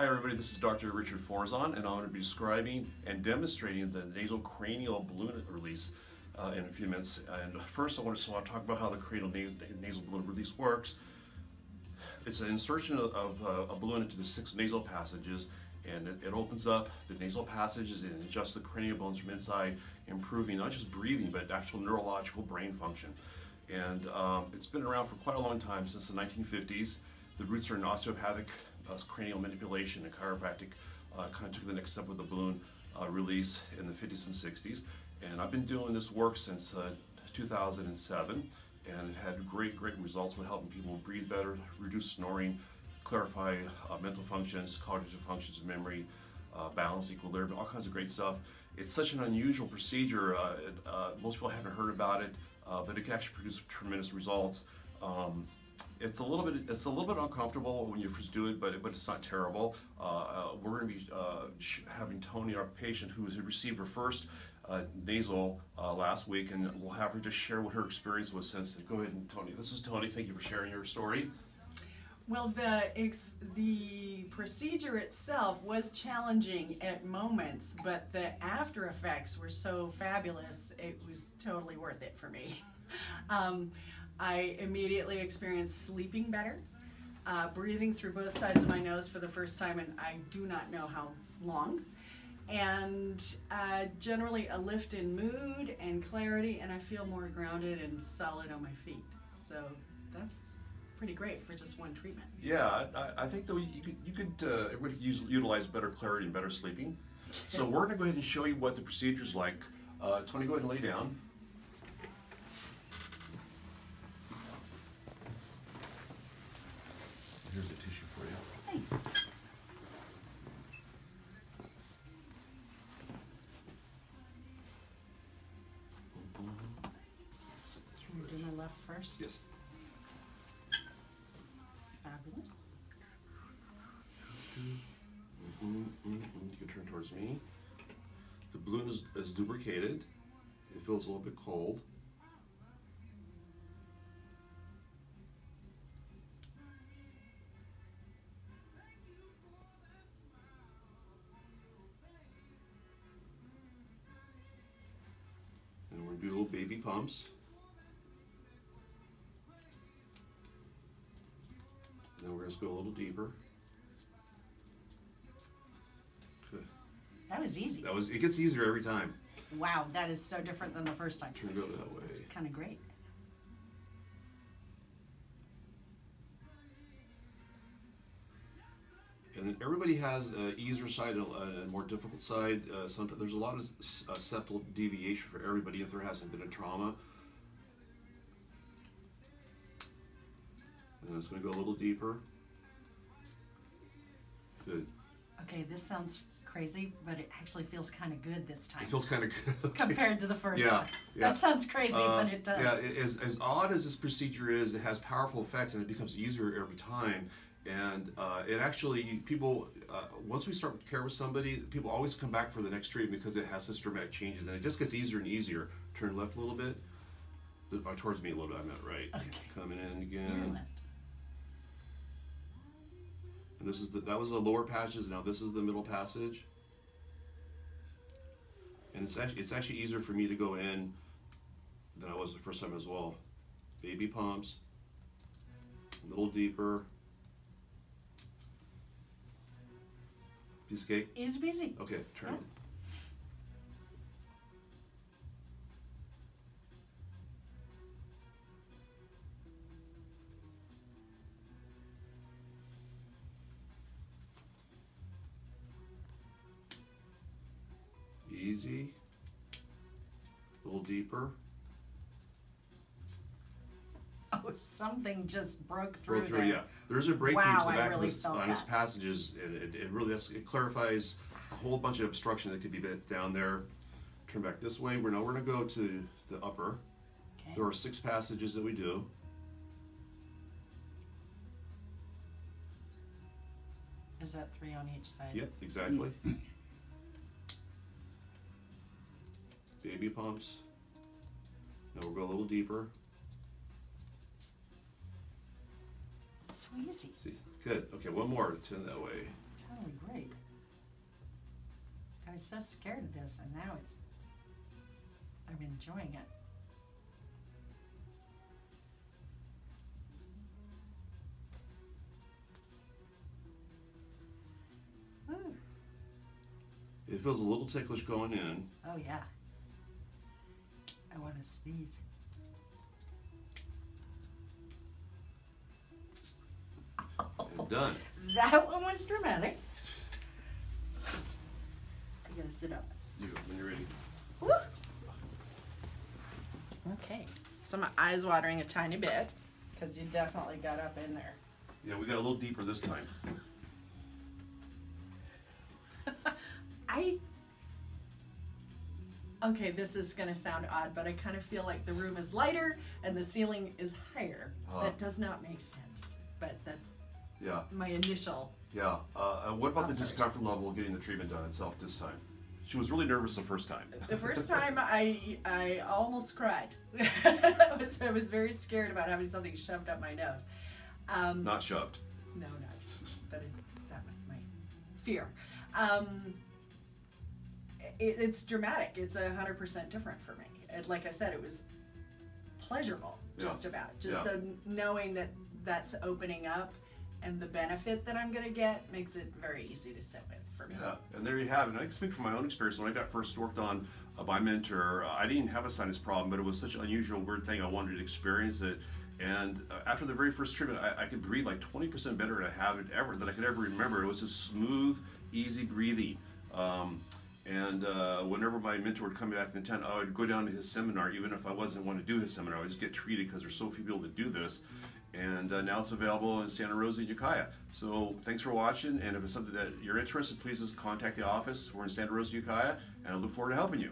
Hi everybody, this is Dr. Richard Fourzon and I'm going to be describing and demonstrating the nasal cranial balloon release uh, in a few minutes. And first I want to, so want to talk about how the cranial nasal balloon release works. It's an insertion of, of uh, a balloon into the six nasal passages and it, it, opens up the nasal passages and adjusts the cranial bones from inside, improving not just breathing but actual neurological brain function. And um, it's been around for quite a long time, since the 1950s. The roots are in osteopathic cranial manipulation and chiropractic uh, kind of took the next step with the balloon uh, release in the 50s and 60s. And I've been doing this work since uh, 2007 and had great, great results with helping people breathe better, reduce snoring, clarify uh, mental functions, cognitive functions of memory, uh, balance, equilibrium, all kinds of great stuff. It's such an unusual procedure. Uh, it, uh, most people haven't heard about it, uh, but it can actually produce tremendous results. Um, it's a little bit it's a little bit uncomfortable when you first do it, but but it's not terrible. Uh, uh, we're going to be uh, having Tony, our patient, who received her first uh, nasal uh, last week, and we'll have her just share what her experience was since. Then. Go ahead, and Tony. This is Tony. Thank you for sharing your story. Well, the the procedure itself was challenging at moments, but the after effects were so fabulous. It was totally worth it for me. Um, I immediately experienced sleeping better, uh, breathing through both sides of my nose for the first time, and I do not know how long. And uh, generally a lift in mood and clarity, and I feel more grounded and solid on my feet. So that's pretty great for just one treatment. Yeah, I, I think that you could, you could uh, would use, utilize better clarity and better sleeping. So we're going to go ahead and show you what the procedure is like. Uh, Tony, go ahead and lay down. Here's the tissue for you. Thanks. Can we do my left first? Yes. Fabulous. Mm-hmm, mm-hmm. You can turn towards me. The balloon is, is lubricated. It feels a little bit cold. And we do little baby pumps. And then we're going to go a little deeper. Good. That was easy. That was. It gets easier every time. Wow, that is so different than the first time. Turn go that way. It's kind of great. And then everybody has an easier side and a more difficult side. Uh, sometimes there's a lot of uh, septal deviation for everybody if there hasn't been a trauma. And then it's going to go a little deeper. Good. Okay, this sounds crazy, but it actually feels kind of good this time. It feels kind of good. Compared to the first yeah, time. Yeah. That sounds crazy, uh, but it does. Yeah, as, as odd as this procedure is, it has powerful effects and it becomes easier every time and uh, it actually people uh, once we start care with somebody people always come back for the next treatment because it has such dramatic changes and it just gets easier and easier turn left a little bit uh, towards me a little bit i meant right okay. coming in again and this is the that was the lower passage now this is the middle passage and it's actually it's actually easier for me to go in than i was the first time as well baby pumps a little deeper Piece of cake? Easy peasy. Okay, turn it. Easy. A little deeper. Oh, something just broke through, through there. yeah. There's a breakthrough wow, to the back really of this, on his passages, and it, it really it clarifies a whole bunch of obstruction that could be bit down there. Turn back this way. We're now we're gonna go to the upper. Okay. There are six passages that we do. Is that three on each side? Yep, exactly. Mm. Baby pumps. Now we'll go a little deeper. So easy. See, good. Okay, one more. Turn that way. totally great. I was so scared of this, and now it's. I'm enjoying it. It feels a little ticklish going in. Oh yeah. I want to sneeze. And done. That one was dramatic. I gotta sit up. You, when you're ready. Woo! Okay, so my eyes watering a tiny bit, because you definitely got up in there. Yeah, we got a little deeper this time. I. Okay, this is gonna sound odd, but I kind of feel like the room is lighter and the ceiling is higher. Huh. That does not make sense, but that's Yeah, my initial. yeah. Uh, and what about the discomfort level of getting the treatment done itself this time? She was really nervous the first time. The first time I I almost cried. I was I was very scared about having something shoved up my nose. Um, Not shoved. No, no, but it, that was my fear. Um, it, it's dramatic. It's a hundred percent different for me. And like I said, it was pleasurable, Yeah. just about. Just Yeah. the knowing that that's opening up, and the benefit that I'm gonna get makes it very easy to sit with for me. Yeah, and there you have it. And I can speak from my own experience. When I got first worked on uh, by mentor, uh, I didn't have a sinus problem, but it was such an unusual, weird thing. I wanted to experience it. And uh, after the very first treatment, I, I could breathe like 20% better than I have it ever than I could ever remember. It was just smooth, easy breathing. Um, and uh, whenever my mentor would come back in town, I would go down to his seminar, even if I wasn't want to do his seminar. I would just get treated because there's so few people that do this. And uh, now it's available in Santa Rosa Ukiah. So thanks for watching. And if it's something that you're interested, please just contact the office. We're in Santa Rosa, Ukiah, and I look forward to helping you.